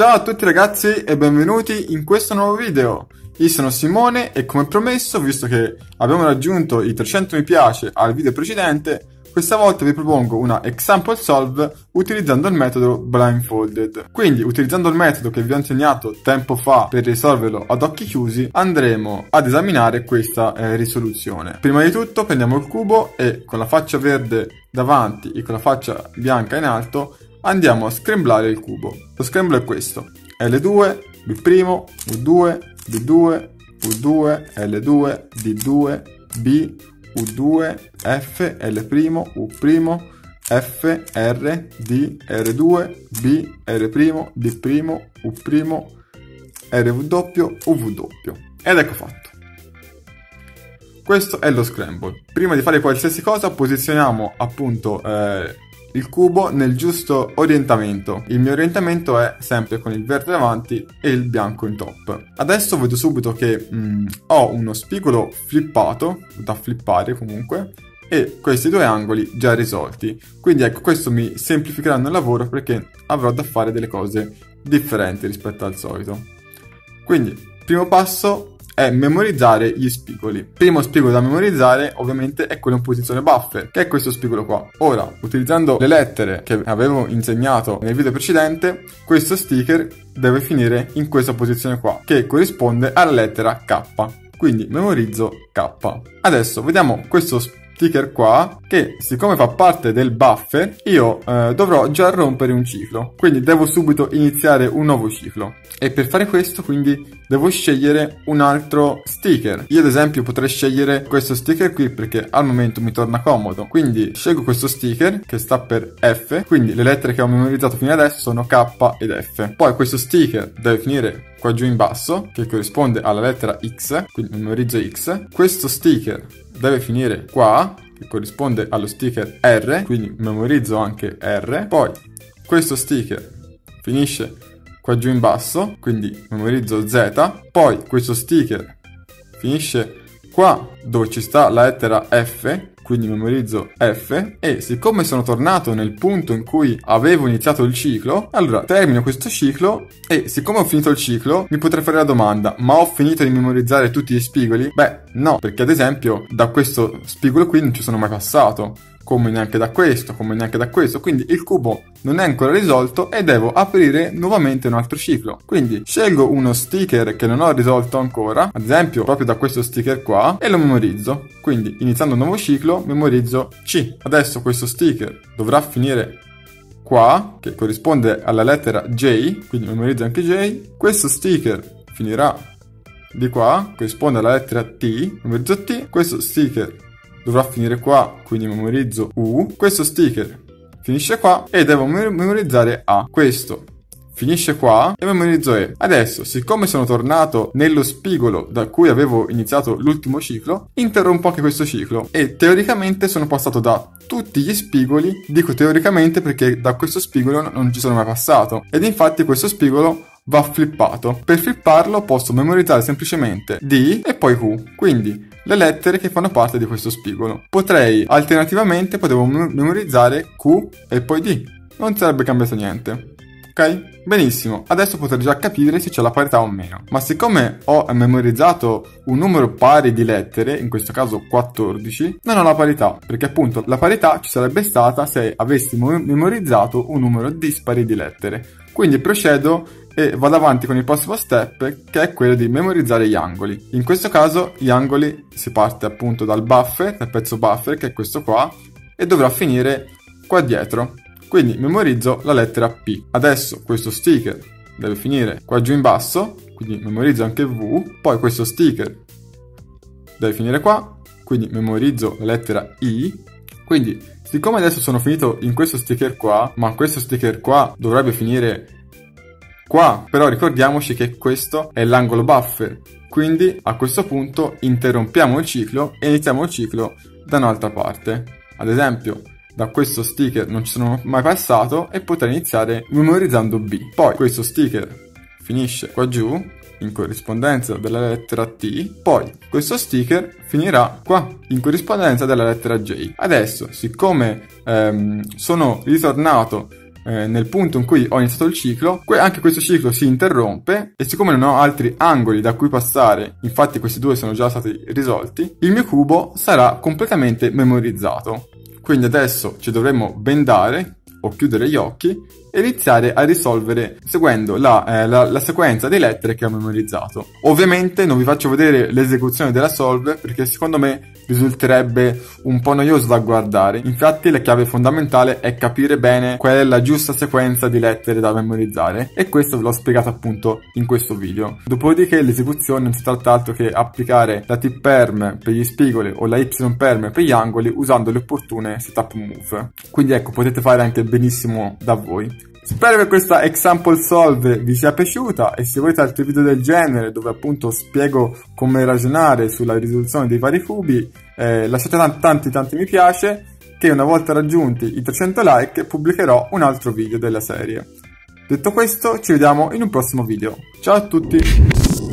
Ciao a tutti ragazzi e benvenuti in questo nuovo video. Io sono Simone e come promesso, visto che abbiamo raggiunto i 300 mi piace al video precedente, questa volta vi propongo una example solve utilizzando il metodo blindfolded. Quindi, utilizzando il metodo che vi ho insegnato tempo fa per risolverlo ad occhi chiusi, andremo ad esaminare questa eh, risoluzione. Prima di tutto prendiamo il cubo e con la faccia verde davanti e con la faccia bianca in alto andiamo a scramblare il cubo. Lo scramble è questo. L2, B', U2, B2, U2, L2, D2, B, U2, F, L', U', F, R, D, R2, B, R', D', U', RW, UW. Ed ecco fatto. Questo è lo scramble. Prima di fare qualsiasi cosa posizioniamo appunto eh, il cubo nel giusto orientamento. Il mio orientamento è sempre con il verde davanti e il bianco in top. Adesso vedo subito che mm, ho uno spigolo flippato, da flippare comunque, e questi due angoli già risolti. Quindi ecco, questo mi semplificherà il lavoro perché avrò da fare delle cose differenti rispetto al solito. Quindi, primo passo, è memorizzare gli spigoli. Primo spigolo da memorizzare ovviamente è quello in posizione buffer, che è questo spigolo qua. Ora, utilizzando le lettere che avevo insegnato nel video precedente, questo sticker deve finire in questa posizione qua, che corrisponde alla lettera K. Quindi memorizzo K. Adesso vediamo questo spigolo sticker qua che siccome fa parte del buffer io eh, dovrò già rompere un ciclo. Quindi devo subito iniziare un nuovo ciclo. E per fare questo quindi devo scegliere un altro sticker. Io ad esempio potrei scegliere questo sticker qui perché al momento mi torna comodo. Quindi scelgo questo sticker che sta per F. Quindi le lettere che ho memorizzato fino adesso sono K ed F. Poi questo sticker deve finire qua giù in basso che corrisponde alla lettera X quindi memorizzo X. Questo sticker deve finire qua, che corrisponde allo sticker R, quindi memorizzo anche R. Poi questo sticker finisce qua giù in basso, quindi memorizzo Z. Poi questo sticker finisce qua dove ci sta la lettera F, quindi memorizzo F e siccome sono tornato nel punto in cui avevo iniziato il ciclo, allora termino questo ciclo e siccome ho finito il ciclo mi potrei fare la domanda, ma ho finito di memorizzare tutti gli spigoli? Beh, no, perché ad esempio da questo spigolo qui non ci sono mai passato come neanche da questo, come neanche da questo, quindi il cubo non è ancora risolto e devo aprire nuovamente un altro ciclo. Quindi scelgo uno sticker che non ho risolto ancora, ad esempio proprio da questo sticker qua, e lo memorizzo. Quindi iniziando un nuovo ciclo memorizzo C. Adesso questo sticker dovrà finire qua, che corrisponde alla lettera J, quindi memorizzo anche J. Questo sticker finirà di qua, corrisponde alla lettera T, memorizzo T. Questo sticker dovrà finire qua, quindi memorizzo U. Questo sticker finisce qua e devo memorizzare A. Questo finisce qua e memorizzo E. Adesso, siccome sono tornato nello spigolo da cui avevo iniziato l'ultimo ciclo, interrompo anche questo ciclo e teoricamente sono passato da tutti gli spigoli, dico teoricamente perché da questo spigolo non ci sono mai passato ed infatti questo spigolo va flippato. Per flipparlo posso memorizzare semplicemente D e poi Q, quindi le lettere che fanno parte di questo spigolo. Potrei, alternativamente, potevo memorizzare Q e poi D. Non sarebbe cambiato niente. Ok? Benissimo, adesso potrei già capire se c'è la parità o meno. Ma siccome ho memorizzato un numero pari di lettere, in questo caso 14, non ho la parità, perché appunto la parità ci sarebbe stata se avessi memorizzato un numero dispari di lettere. Quindi procedo e vado avanti con il prossimo step che è quello di memorizzare gli angoli. In questo caso gli angoli si parte appunto dal buffer, dal pezzo buffer che è questo qua e dovrà finire qua dietro. Quindi memorizzo la lettera P. Adesso questo sticker deve finire qua giù in basso, quindi memorizzo anche V, poi questo sticker deve finire qua, quindi memorizzo la lettera I. Quindi siccome adesso sono finito in questo sticker qua, ma questo sticker qua dovrebbe finire Qua però ricordiamoci che questo è l'angolo buffer, quindi a questo punto interrompiamo il ciclo e iniziamo il ciclo da un'altra parte. Ad esempio, da questo sticker non ci sono mai passato e potrei iniziare memorizzando B. Poi questo sticker finisce qua giù in corrispondenza della lettera T, poi questo sticker finirà qua in corrispondenza della lettera J. Adesso, siccome ehm, sono ritornato eh, nel punto in cui ho iniziato il ciclo, anche questo ciclo si interrompe e siccome non ho altri angoli da cui passare, infatti questi due sono già stati risolti, il mio cubo sarà completamente memorizzato. Quindi adesso ci dovremmo bendare o chiudere gli occhi e iniziare a risolvere seguendo la, eh, la, la, sequenza di lettere che ho memorizzato. Ovviamente non vi faccio vedere l'esecuzione della solve perché secondo me risulterebbe un po' noioso da guardare. Infatti la chiave fondamentale è capire bene qual è la giusta sequenza di lettere da memorizzare e questo ve l'ho spiegato appunto in questo video. Dopodiché l'esecuzione non si tratta altro che applicare la T-perm per gli spigoli o la Y-perm per gli angoli usando le opportune setup move. Quindi ecco potete fare anche benissimo da voi. Spero che questa example solve vi sia piaciuta e se volete altri video del genere dove appunto spiego come ragionare sulla risoluzione dei vari cubi eh, lasciate tanti, tanti tanti mi piace che una volta raggiunti i 300 like pubblicherò un altro video della serie. Detto questo ci vediamo in un prossimo video. Ciao a tutti!